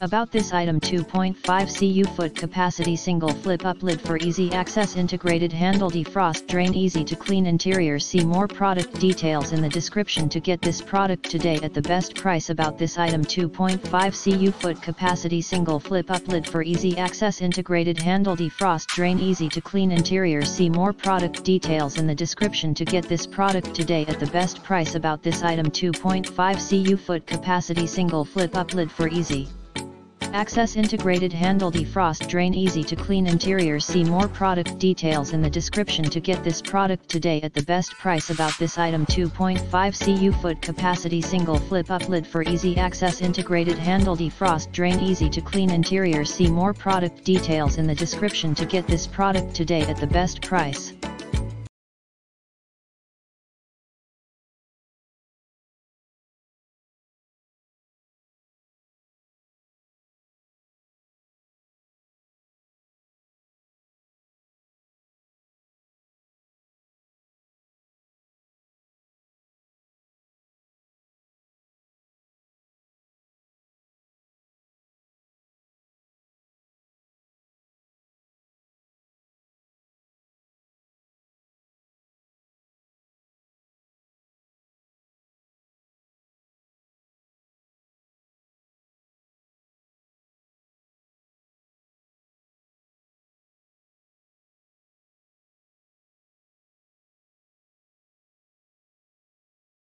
About this item 2.5 cu foot capacity single flip up lid for easy access integrated handle defrost drain easy to clean interior. See more product details in the description to get this product today at the best price. About this item 2.5 cu foot capacity single flip up lid for easy access integrated handle defrost drain easy to clean interior. See more product details in the description to get this product today at the best price. About this item 2.5 cu foot capacity single flip up lid for easy Access integrated handle defrost drain easy to clean interior. See more product details in the description to get this product today at the best price about this item. 2.5 cu foot capacity single flip up lid for easy access integrated handle defrost drain easy to clean interior. See more product details in the description to get this product today at the best price.